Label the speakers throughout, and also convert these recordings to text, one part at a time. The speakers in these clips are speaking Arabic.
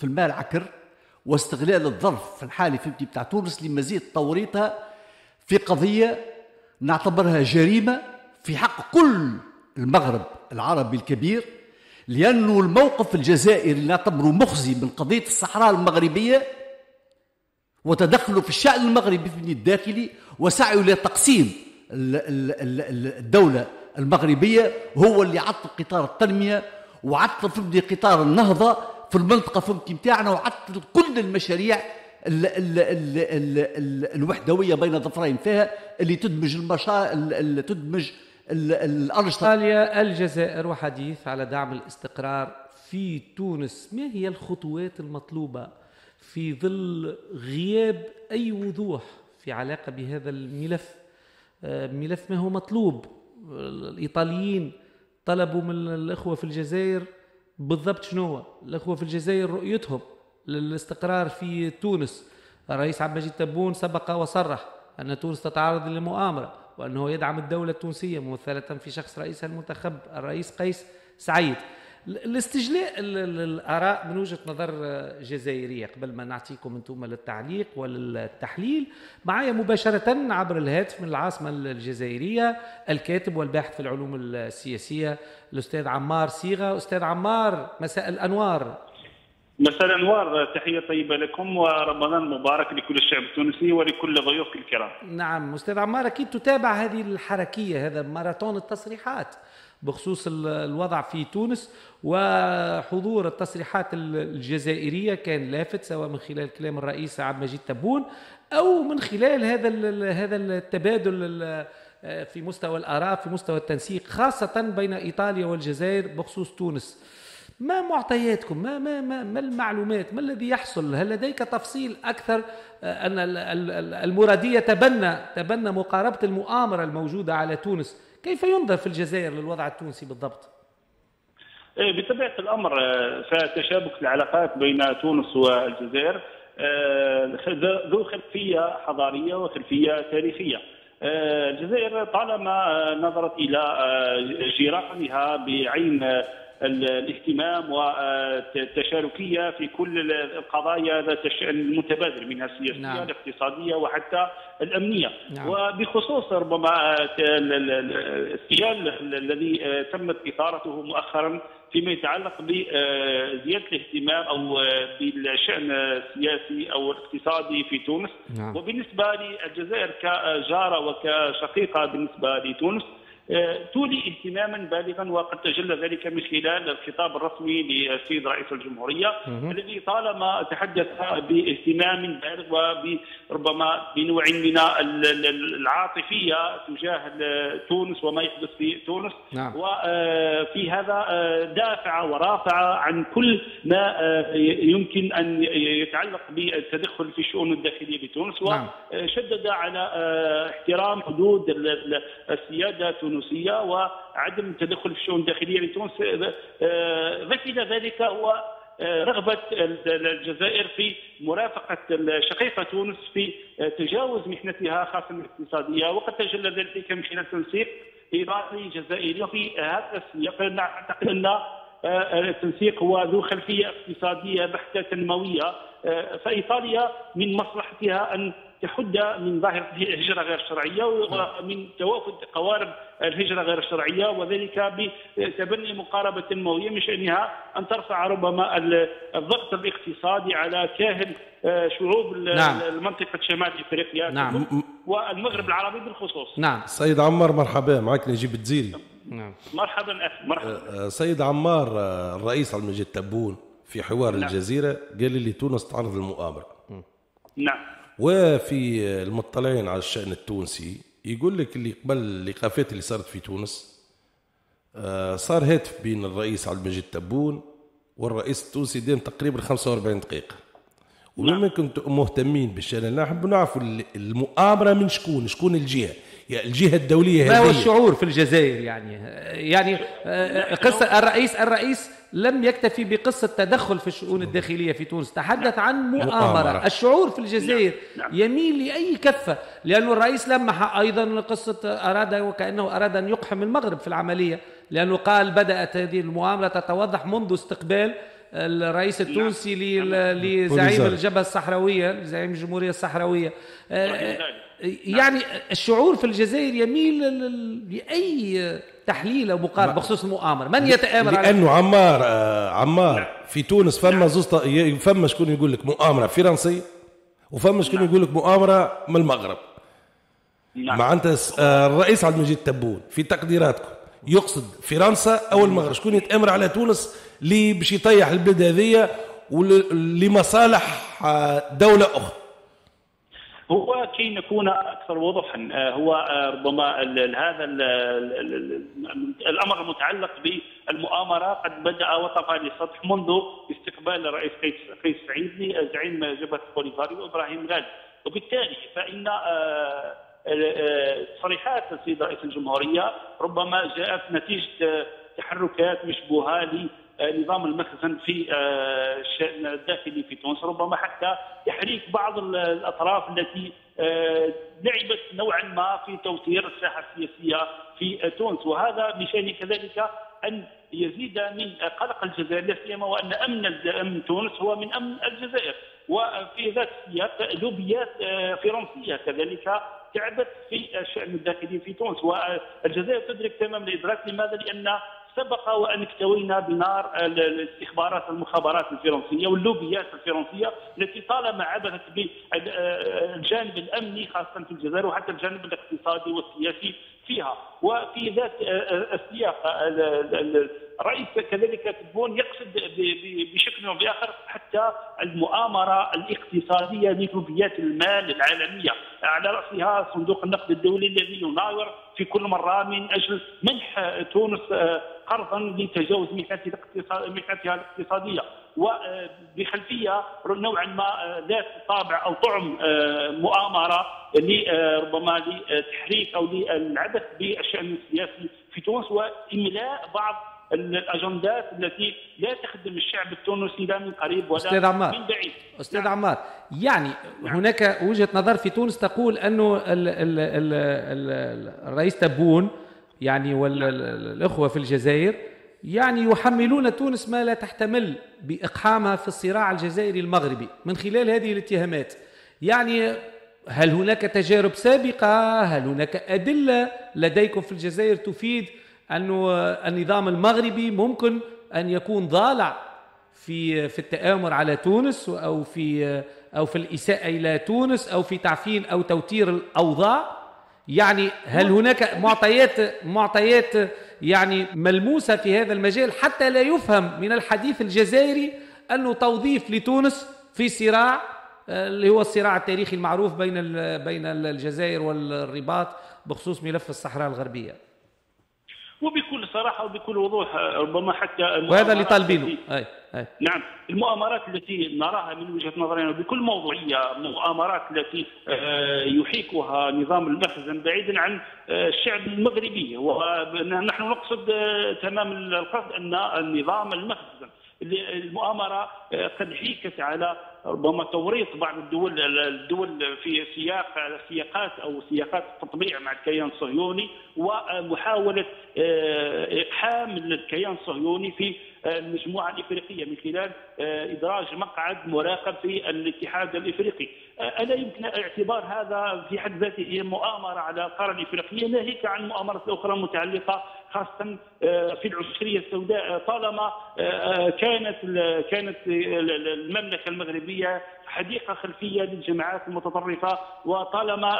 Speaker 1: في المال العكر واستغلال الظرف الحالي فهمتي بتاع تونس لمزيد توريطها في قضية نعتبرها جريمة في حق كل المغرب العربي الكبير لأنه الموقف الجزائري اللي نعتبره مخزي من قضية الصحراء المغربية وتدخله في الشأن المغربي في الداخلي وسعيه لتقسيم الدولة المغربية هو اللي عطل قطار التنمية وعطل في قطار النهضة في المنطقة فهمتي متاعنا وعطل كل المشاريع ال ال ال ال ال الوحدوية بين ظفرين فيها اللي تدمج المشا تدمج
Speaker 2: إيطاليا الجزائر وحديث على دعم الاستقرار في تونس. ما هي الخطوات المطلوبة في ظل غياب أي وضوح في علاقة بهذا الملف؟ آه، ملف ما هو مطلوب. الإيطاليين طلبوا من الإخوة في الجزائر بالضبط شنو الأخوة في الجزائر رؤيتهم للاستقرار في تونس. الرئيس عبد المجيد تبون سبق وصرح أن تونس تتعرض لمؤامرة وأنه يدعم الدولة التونسية ممثلة في شخص رئيسها المنتخب الرئيس قيس سعيد. الاستجلاء الآراء من وجهة نظر جزائرية قبل ما نعطيكم أنتم للتعليق وللتحليل معايا مباشرة عبر الهاتف من العاصمة الجزائرية الكاتب والباحث في العلوم السياسية الأستاذ عمار صيغة. أستاذ عمار مساء الأنوار.
Speaker 3: مساء الأنوار تحية طيبة لكم ورمضان مبارك لكل الشعب التونسي ولكل ضيوفك الكرام.
Speaker 2: نعم أستاذ عمار أكيد تتابع هذه الحركية هذا ماراثون التصريحات. بخصوص الوضع في تونس وحضور التصريحات الجزائرية كان لافت سواء من خلال كلام الرئيس عبد المجيد تبون أو من خلال هذا هذا التبادل في مستوى الآراء في مستوى التنسيق خاصة بين إيطاليا والجزائر بخصوص تونس. ما معطياتكم؟ ما ما ما, ما المعلومات؟ ما الذي يحصل؟ هل لديك تفصيل أكثر؟ آه، ان المرادية تبنى تبنى مقاربة المؤامرة الموجودة على تونس. كيف ينظر في الجزائر للوضع التونسي بالضبط؟
Speaker 3: إيه، بطبيعة الأمر آه، فتشابك العلاقات بين تونس والجزائر آه، ذو خلفية حضارية وخلفية تاريخية. الجزائر طالما نظرت إلى جيرانها بعين الاهتمام والتشاركية في كل القضايا ذات الشان المتبادل منها السياسية نعم. الاقتصادية وحتى الأمنية نعم. وبخصوص ربما السيال الذي تمت إثارته مؤخرا فيما يتعلق بزيادة الاهتمام أو بالشأن السياسي أو الاقتصادي في تونس نعم. وبالنسبة للجزائر كجارة وكشقيقة بالنسبة لتونس تولي اهتماما بالغا وقد تجلى ذلك من خلال الخطاب الرسمي للسيد رئيس الجمهورية الذي طالما تحدث باهتمام بالغ وربما بنوع من العاطفية تجاه تونس وما يحدث في تونس نعم. وفي هذا دافع ورافع عن كل ما يمكن أن يتعلق بالتدخل في الشؤون الداخلية لتونس نعم. وشدد على احترام حدود السيادة التونسيه التونسيه وعدم التدخل في الشؤون الداخلية لتونس. مثل آه، ذلك هو آه، رغبة الجزائر في مرافقة شقيقة تونس في آه، تجاوز محنتها خاصة الاقتصادية. وقد تجلى ذلك من خلال تنسيق إيراني جزائري وفي هذا السياق. نعتقد أن التنسيق هو ذو خلفية اقتصادية بحتة تنموية فإيطاليا من مصلحتها أن تحد من ظاهرة الهجرة غير الشرعية ومن توافد قوارب الهجرة غير الشرعية وذلك بتبني مقاربة تنموية من شأنها أن ترفع ربما الضغط الاقتصادي على كاهل آه، شعوب نعم. المنطقة شمال إفريقيا نعم. والمغرب العربي بالخصوص.
Speaker 4: نعم. سيد عمار مرحبا. معك نجيب التزيري
Speaker 3: نعم. مرحبا أخي مرحبا.
Speaker 4: آه، آه، سيد عمار الرئيس عبد المجيد تبون في حوار نعم. الجزيرة قال لي تونس تعرض للمؤامرة.
Speaker 3: نعم.
Speaker 4: وفي المطلعين على الشأن التونسي يقول لك اللي قبل اللقافات اللي صارت في تونس آه، صار هاتف بين الرئيس عبد المجيد تبون والرئيس التونسي دين تقريبا 45 دقيقة. نعم. كنتم مهتمين بالشأن نحب نعرفوا المؤامرة من شكون شكون الجهة؟ يعني الجهة الدولية
Speaker 2: ما هو الشعور في الجزائر يعني؟ يعني آه، قصة الرئيس الرئيس لم يكتفي بقصة تدخل في الشؤون الداخلية في تونس تحدث عن مؤامرة الشعور في الجزائر نعم. نعم. يميل لأي كفة لأن الرئيس لمح أيضا قصة أراد وكأنه أراد أن يقحم المغرب في العملية لأنه قال بدأت هذه المؤامرة تتوضح منذ استقبال الرئيس التونسي ل- لزعيم. الجبهة الصحراوية زعيم الجمهورية الصحراوية. آه،. يعني الشعور في الجزائر يميل لل- لأي تحليل أو مقارنة بخصوص المؤامرة. من يتآمر على
Speaker 4: لأنه عمار آه عمار في تونس فما زوز فما شكون يقول لك مؤامرة فرنسية وفما شكون يقول لك مؤامرة من المغرب.
Speaker 3: نعم.
Speaker 4: معناتها آه، الرئيس عبد المجيد تبون في تقديراتكم يقصد فرنسا أو المغرب. شكون يتأمر على تونس اللي باش يطيح البلاد هذيا لمصالح آه، دولة أخرى؟
Speaker 3: هو كي نكون أكثر وضوحا آه، هو آه، ربما هذا ال- ال- ال- الأمر المتعلق بالمؤامرة. قد بدأ وطفى للسطح منذ استقبال الرئيس قيس سعيد لزعيم جبهة بوليفاريو إبراهيم غالي وبالتالي فإن تصريحات السيد رئيس الجمهورية ربما جاءت نتيجة آه، تحركات مشبوهة لنظام المخزن في آه، الشأن الداخلي في تونس ربما حتى تحريك بعض ال- الأطراف التي آه، لعبت نوعا ما في توتير الساحة السياسية في تونس. وهذا بشأن كذلك أن يزيد من قلق الجزائر لا سيما وأن أمن أمن تونس هو من أمن الجزائر. وفي ذات السياق لوبيات آه، فرنسية. كذلك تعبت في الشأن الداخلي في تونس. والجزائر تدرك تمام الإدراك. لماذا؟ لأن سبق وأن اكتوينا بنار ال- الاستخبارات المخابرات الفرنسية واللوبيات الفرنسية التي طالما عبثت بالجانب الأمني خاصة في الجزائر وحتى الجانب الاقتصادي والسياسي فيها. وفي ذات السياق ال- ال- ال- الرئيس كذلك تبون يقصد بشكل أو بآخر حتى المؤامرة الاقتصادية لجوبيات المال العالمية. على رأسها صندوق النقد الدولي الذي يناور في كل مرة من أجل منح تونس آه، قرضا لتجاوز محنتها الاقتصاد- محنتها الاقتصادية. وبخلفية نوعا ما آه، ذات طابع أو طعم آه، مؤامرة ربما لتحريك أو للعبث بالشأن السياسي في تونس وإملاء بعض الأجندات التي لا تخدم الشعب التونسي لا من قريب ولا
Speaker 2: أستاذ عمار.
Speaker 3: من بعيد.
Speaker 2: أستاذ عمار يعني هناك وجهة نظر في تونس تقول أنه ال ال ال ال الرئيس تبون يعني والإخوة في الجزائر يعني يحملون تونس ما لا تحتمل بإقحامها في الصراع الجزائري المغربي من خلال هذه الاتهامات. يعني هل هناك تجارب سابقة؟ هل هناك أدلة لديكم في الجزائر تفيد أنه النظام المغربي ممكن أن يكون ضالع في في التآمر على تونس أو في أو في الإساءة إلى تونس أو في تعفين أو توتير الأوضاع. يعني هل هناك معطيات معطيات يعني ملموسة في هذا المجال؟ حتى لا يفهم من الحديث الجزائري أنه توظيف لتونس في صراع اللي هو الصراع التاريخي المعروف بين بين الجزائر والرباط بخصوص ملف الصحراء الغربية.
Speaker 3: وبكل صراحة وبكل وضوح آه، ربما حتى
Speaker 2: وهذا اللي
Speaker 3: المؤامرات
Speaker 2: طالبينه أي أي.
Speaker 3: نعم المؤامرات التي نراها من وجهة نظرنا بكل موضوعية مؤامرات التي آه، يحيكها نظام المخزن بعيدا عن آه، الشعب المغربي. ونحن نقصد تمام القصد أن النظام المخزن المؤامره آه، قد حيكت على ربما توريط بعض الدول الدول في سياق سياقات أو سياقات التطبيع مع الكيان الصهيوني ومحاولة آه، إقحام الكيان الصهيوني في آه، المجموعة الإفريقية من خلال آه، إدراج مقعد مراقب في الاتحاد الإفريقي. ألا يمكن اعتبار هذا في حد ذاته مؤامرة على القاره الافريقيه ناهيك عن مؤامرات أخرى متعلقة خاصة آه، في العشريه السوداء آه، طالما آه، كانت كانت ال- ال- المملكة المغربية حديقة خلفية للجماعات المتطرفة وطالما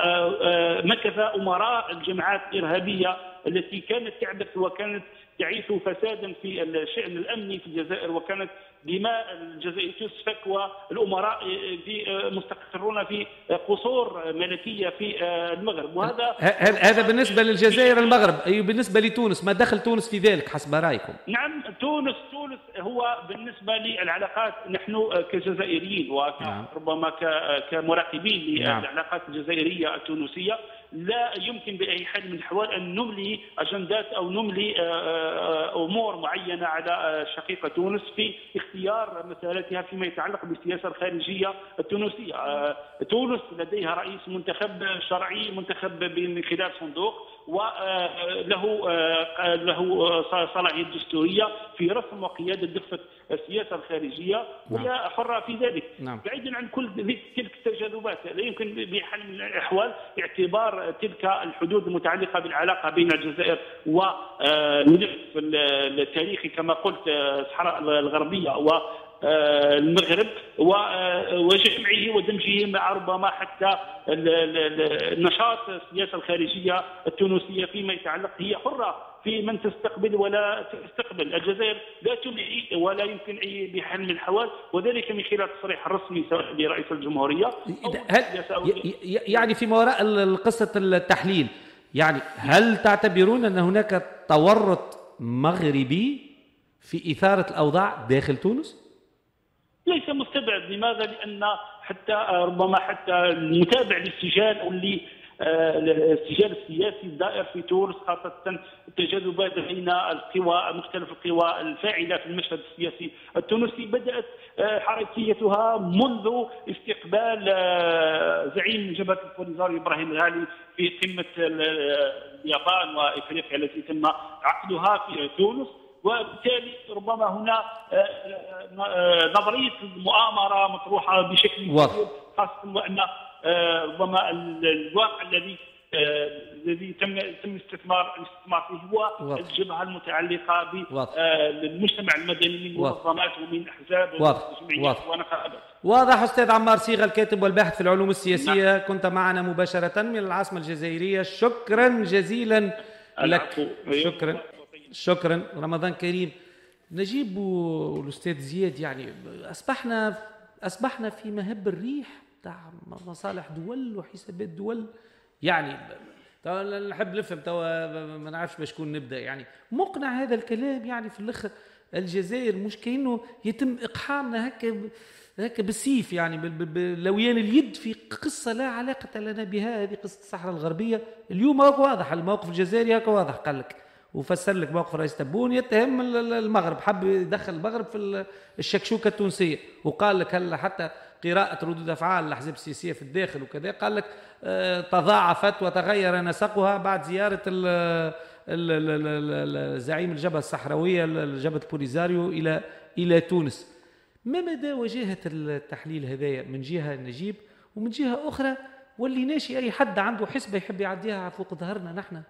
Speaker 3: مكث أمراء الجماعات الإرهابية التي كانت تعبث وكانت تعيش فسادا في الشأن الأمني في الجزائر وكانت دماء الجزائر تسفك والامراء في مستقرون في قصور ملكية في المغرب وهذا
Speaker 2: هذا بالنسبة للجزائر المغرب أي بالنسبة لتونس ما دخل تونس في ذلك حسب رأيكم
Speaker 3: نعم تونس تونس هو بالنسبة للعلاقات نحن كجزائريين
Speaker 2: نعم.
Speaker 3: وربما ك- كمراقبين
Speaker 2: نعم.
Speaker 3: للعلاقات الجزائرية التونسية لا يمكن بأي حال من الأحوال أن نملي أجندات أو نملي آه، آه، أمور معينة على آه، شقيقة تونس في اختيار مساراتها فيما يتعلق بالسياسة الخارجية التونسية. تونس لديها رئيس منتخب شرعي منتخب من خلال صندوق. وله له صلاحيه دستوريه في رسم وقيادة دفه السياسة الخارجية وهي نعم. حرة في ذلك
Speaker 2: نعم.
Speaker 3: بعيدا عن كل تلك التجاذبات لا يمكن بحال من الأحوال اعتبار تلك الحدود المتعلقة بالعلاقة بين الجزائر والملف التاريخي كما قلت الصحراء الغربية و المغرب وجمعه ودمجه مع ربما حتى النشاط السياسة الخارجية التونسية فيما يتعلق هي حرة في من تستقبل ولا تستقبل الجزائر لا تلعي ولا يمكن أي بحال من الاحوال وذلك من خلال التصريح الرسمي سواء لرئيس الجمهورية
Speaker 2: هل يعني في وراء قصة التحليل يعني هل تعتبرون أن هناك تورط مغربي في إثارة الأوضاع داخل تونس؟
Speaker 3: ليس مستبعد لماذا؟ لأن حتى ربما حتى المتابع للسجال واللي السجال السياسي الدائر في تونس خاصة التجاذبات بين القوى مختلف القوى الفاعلة في المشهد السياسي التونسي بدأت آه، حركيتها منذ استقبال آه، زعيم جبهة البوليزاريو إبراهيم الغالي في قمة اليابان وإفريقيا التي تم عقدها في تونس وبالتالي ربما هنا آه، نظرية المؤامرة مطروحة بشكل كبير خاصة وأن آه، ربما الواقع الذي آه، الذي تم تم استثمار الاستثمار فيه هو واضح. الجبهة المتعلقة بالمجتمع آه، المدني من منظمات ومن احزاب
Speaker 2: وجمعيات ونقابات واضح. أستاذ عمار صيغة الكاتب والباحث في العلوم السياسية. نعم. كنت معنا مباشرة من العاصمة الجزائرية. شكرا جزيلا لك. شكرا. شكرا. رمضان كريم. نجيب والاستاذ زياد يعني أصبحنا أصبحنا في مهب الريح تاع مصالح دول وحسابات دول. يعني نحب نفهم توا ما نعرفش باش شكون نبدأ. يعني مقنع هذا الكلام يعني في الآخر الجزائر. مش كأنه يتم إقحامنا هكا هكا بالسيف يعني بلويان اليد في قصة لا علاقة لنا بها. هذه قصة الصحراء الغربية. اليوم واضح الموقف الجزائري هكا واضح قال لك. وفسر لك موقف رئيس تبون يتهم المغرب حب يدخل المغرب في الشكشوكة التونسية. وقال لك هلا حتى قراءة ردود أفعال الأحزاب السياسية في الداخل وكذا قال لك آه، تضاعفت وتغير نسقها بعد زيارة زعيم الجبهة الصحراوية جبهة بوليزاريو إلى إلى تونس. ما مدى وجاهة التحليل هذايا؟ من جهة نجيب ومن جهة أخرى واللي ناشي أي حد عنده حسبة يحب يعديها فوق ظهرنا نحن؟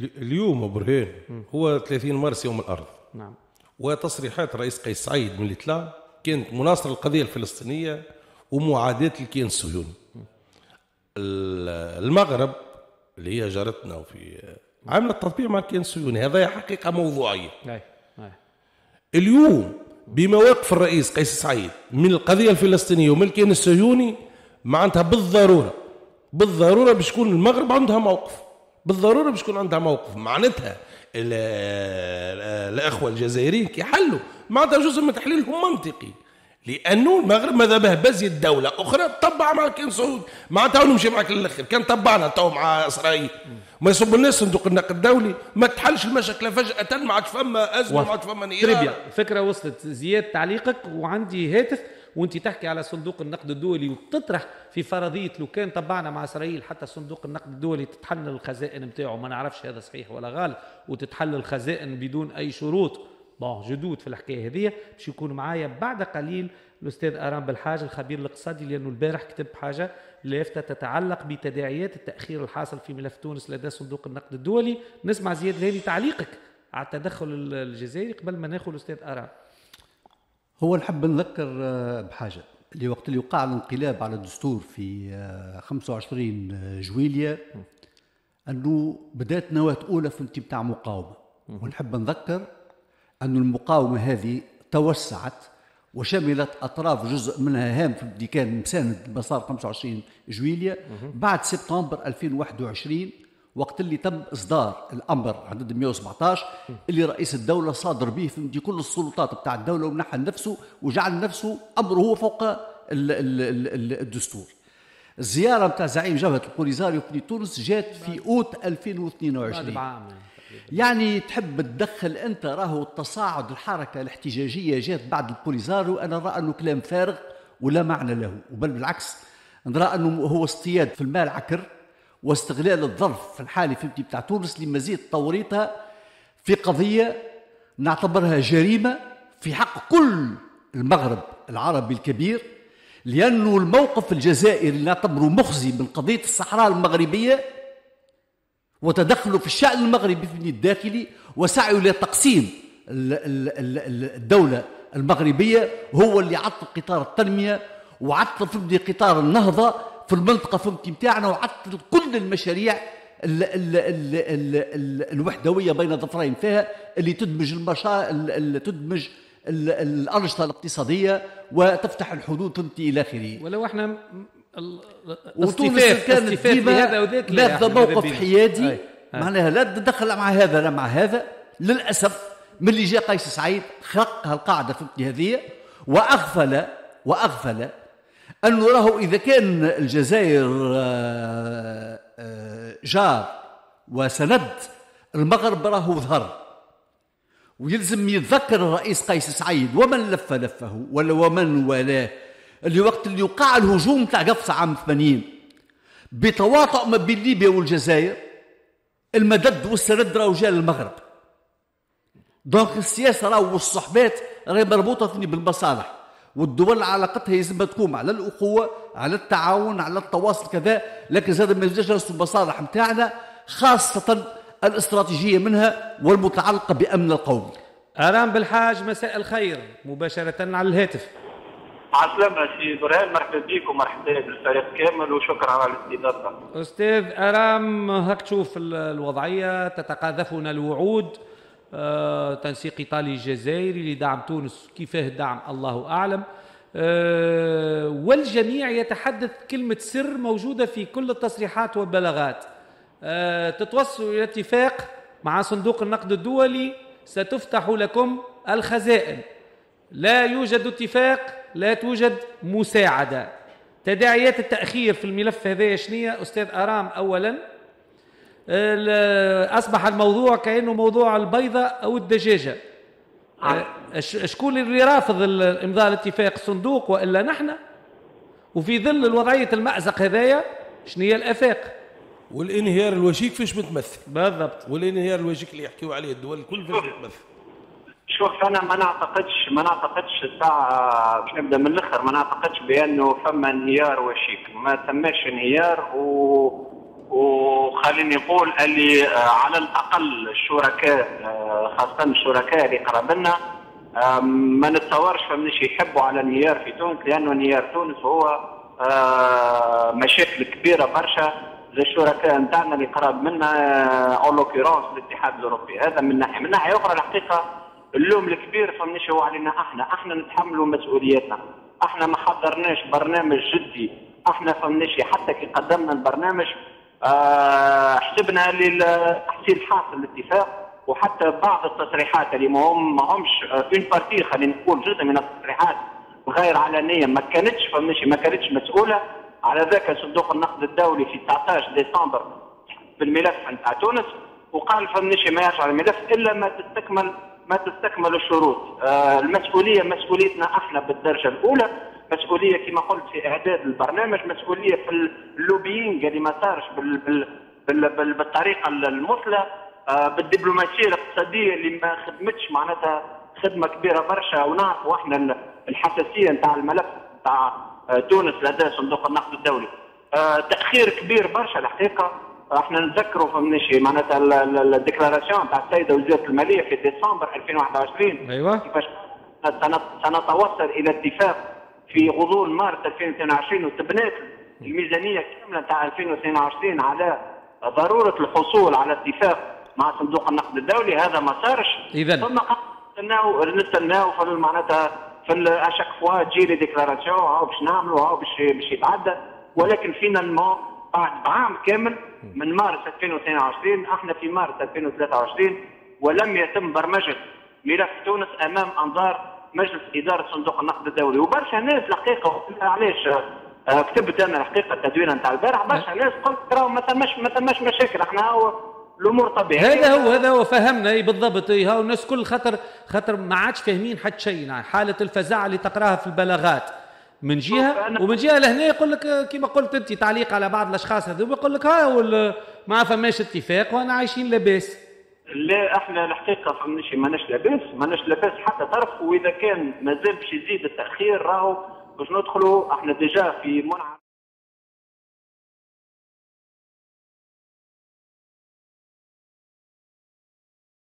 Speaker 4: اليوم برهان هو 30 مارس يوم الأرض.
Speaker 2: نعم.
Speaker 4: وتصريحات رئيس قيس سعيد من اللي طلع كانت مناصرة للقضية الفلسطينية ومعاداة الكيان الصهيوني المغرب اللي هي جارتنا وفي عملت تطبيع مع الكيان الصهيوني هذا حقيقة موضوعية.
Speaker 2: أي. أي.
Speaker 4: اليوم بمواقف الرئيس قيس سعيد من القضية الفلسطينية ومن الكيان الصهيوني معناتها بالضرورة بالضرورة باش يكون المغرب عندها موقف. بالضرورة باش يكون عندها موقف. معناتها الأخوة الجزائريين كيحلوا. معناتها جزء من تحليلهم منطقي. لأنه المغرب ماذا به؟ بزيد دولة أخرى تطبع مع كان سعود. معناتها نمشي معك للاخر كان طبعنا تو مع إسرائيل. ما يصب الناس صندوق النقد الدولي. ما تحلش المشكلة فجأة ما عادش فما ازمه ما عادش فما
Speaker 2: نيران فكرة وصلت. زياد تعليقك؟ وعندي هاتف. وانت تحكي على صندوق النقد الدولي وتطرح في فرضية لو كان طبعنا مع إسرائيل حتى صندوق النقد الدولي تتحل الخزائن نتاعو ما نعرفش هذا صحيح ولا غلط. وتتحل الخزائن بدون أي شروط. بون جدود في الحكاية هذه. باش يكون معايا بعد قليل الأستاذ أرام بالحاج الخبير الاقتصادي لأنه البارح كتب حاجة لافتة تتعلق بتداعيات التأخير الحاصل في ملف تونس لدى صندوق النقد الدولي. نسمع زياد هاني تعليقك على التدخل الجزائري قبل ما ناخذ الاستاذ أرام.
Speaker 1: هو نحب نذكر آه، بحاجة. اللي وقت اللي وقع الانقلاب على الدستور في 25 آه، جويليا أنه بدأت نواة أولى في بتاع مقاومة. ونحب نذكر أن المقاومة هذه توسعت وشملت أطراف جزء منها هام في اللي كان مساند المسار 25 جويليا بعد سبتمبر 2021 وقت اللي تم إصدار الأمر عدد 117 اللي رئيس الدولة صادر به في كل السلطات بتاع الدولة ومنحها لنفسه وجعل نفسه أمره هو فوق الدستور. الزياره نتاع زعيم جبهة البوليزاريو في تونس جات في أوت
Speaker 2: بعد
Speaker 1: 2022
Speaker 2: بعام
Speaker 1: يعني تحب تدخل أنت راهو التصاعد الحركة الاحتجاجية جات بعد البوليزاريو أنا نرى أنه كلام فارغ ولا معنى له. وبل بالعكس نرى أنه هو اصطياد في المال عكر واستغلال الظرف في الحالي فهمتي؟ بتاع تونس لمزيد توريطها في قضية نعتبرها جريمة في حق كل المغرب العربي الكبير لأنه الموقف الجزائري اللي نعتبره مخزي من قضية الصحراء المغربية وتدخله في الشأن المغربي في الداخلي وسعيه إلى تقسيم ال- ال- ال- الدولة المغربية هو اللي عطل قطار التنمية وعطل فهمتي؟ قطار النهضة في المنطقة فهمتي متاعنا وعطل كل المشاريع ال ال ال ال ال الوحدوية بين ظفرين فيها اللي تدمج المشا ال- ال- تدمج ال- الأنشطة الاقتصادية وتفتح الحدود فهمتي إلى آخره
Speaker 2: ولو إحنا
Speaker 1: وتونس كانت ديما
Speaker 2: لهذا وذاك لا
Speaker 1: ماخذه موقف. حيادي. معناها لا تدخل مع هذا لا مع هذا للأسف من اللي جاء قيس سعيد خلق هالقاعده فهمتني هذه واغفل وأغفل انه راهو إذا كان الجزائر آه، آه، جار وسند المغرب راهو ظهر. ويلزم يتذكر الرئيس قيس سعيد ومن لف لفه ولا ومن والاه اللي وقت اللي وقع الهجوم تاع قفصة عام 80 بتواطؤ ما بين ليبيا والجزائر المدد والسند راهو جاء للمغرب. دونك السياسة راهو والصحبات راهي مربوطة بالمصالح. والدول علاقتها يلزمها تكون على الأخوة على التعاون على التواصل كذا. لكن زاد ما يلزمش المصالح نتاعنا خاصة الاستراتيجية منها والمتعلقة بأمن القومي
Speaker 2: أرام بالحاج مساء الخير. مباشرة على الهاتف.
Speaker 5: عسلامة سي برهان مرحبا بك ومرحبا بالفريق كامل وشكرا على الاستضافة.
Speaker 2: أستاذ أرام هاك تشوف ال- الوضعية تتقاذفنا الوعود. تنسيق إيطالي جزائري لدعم تونس كيفاه الدعم الله أعلم. آه، والجميع يتحدث كلمة سر موجودة في كل التصريحات والبلاغات. آه، تتوصلوا إلى اتفاق مع صندوق النقد الدولي ستفتح لكم الخزائن. لا يوجد اتفاق لا توجد مساعدة. تداعيات التأخير في الملف هذا شنية أستاذ أرام أولا. ال- أصبح الموضوع كأنه موضوع البيضة أو الدجاجة. أه، ش- شكون اللي رافض إمضاء الاتفاق؟ الصندوق وإلا نحن. وفي ظل الوضعية المأزق هذايا شنية الآفاق؟
Speaker 4: والانهيار الوشيك فيش متمثل؟
Speaker 2: بالضبط.
Speaker 4: والانهيار الوشيك اللي يحكيوا عليه الدول الكل فيش متمثل.
Speaker 5: شوف أنا ما نعتقدش ما نعتقدش الساعة باش نبدأ من الأخر ما نعتقدش بأنه فما انهيار وشيك. ما تماش انهيار و وخليني نقول اللي آه، على الأقل الشركاء آه، خاصة الشركاء اللي آه، ما نتصورش فمنش يحبوا على انهيار في تونس لأنه انهيار تونس هو آه، مشاكل كبيرة برشا للشركاء نتاعنا اللي قراب منا en l'occurrence الاتحاد الأوروبي. هذا من ناحية من ناحية أخرى الحقيقة اللوم الكبير فمنش هو علينا إحنا. إحنا نتحملوا مسؤوليتنا إحنا ما حضرناش برنامج جدي. إحنا فمنش حتى كي قدمنا البرنامج حسبنا للتحصيل حاصل الاتفاق وحتى بعض التصريحات اللي ما هم همش en partie خلينا نقول جزء من التصريحات غير علنية ما كانتش فمنش ما كانتش مسؤولة. على ذاك صندوق النقد الدولي في 19 ديسمبر في الملف نتاع تونس وقال فمنش ما يرجع الملف إلا ما تستكمل ما تستكمل الشروط. آه المسؤولية مسؤوليتنا إحنا بالدرجة الأولى. مسؤولية كما قلت في إعداد البرنامج مسؤولية في ال lobbying اللي ما صارش بال بال بال بال بالطريقة المثلى آه بالدبلوماسية الاقتصادية اللي ما خدمتش معناتها خدمة كبيرة برشا. ونعرفوا إحنا ال- الحساسية نتاع الملف نتاع آه تونس لدى صندوق النقد الدولي. آه تأخير كبير برشا الحقيقة. إحنا نتذكروا فهمني شيء معناتها ال- ال- ال déclaration تاع السيدة وزيرة المالية في ديسمبر 2021
Speaker 2: أيوة.
Speaker 5: كيفاش سنت- سنتوصل إلى اتفاق في غضون مارس 2022 وتبنات الميزانية كاملة تاع 2022 على ضرورة الحصول على اتفاق مع صندوق النقد الدولي. هذا ما صارش.
Speaker 2: إذن.
Speaker 5: ثم نستناو نستناو معناتها في à chaque fois تجي les déclarations هاو باش نعملوا هاو باش باش يتعدى ولكن finalement بعد بعام كامل من مارس 2022 إحنا في مارس 2023 ولم يتم برمجة ملف تونس أمام أنظار مجلس إدارة صندوق النقد الدولي. وبرشا ناس الحقيقة علاش؟ آه، كتبت أنا الحقيقة التدوينه نتاع البارح. برشا ناس قلت ترى ما ثماش ما ثماش مشاكل. إحنا هو الأمور طبيعية.
Speaker 2: هذا هو هذا هو فهمنا. إي بالضبط. إي هاو الناس كل خاطر خاطر ما عادش فاهمين حتى شيء. يعني حالة الفزاعة اللي تقراها في البلاغات. من جهه ومن جهة لهنا يقول لك كما قلت أنت تعليق على بعض الأشخاص هذوما يقول لك ها ما فماش اتفاق وأنا عايشين لاباس.
Speaker 5: لا إحنا الحقيقة فهمنيش ماناش لاباس ماناش لاباس حتى طرف. وإذا كان مازال باش يزيد التأخير راهو باش ندخلوا إحنا ديجا في منع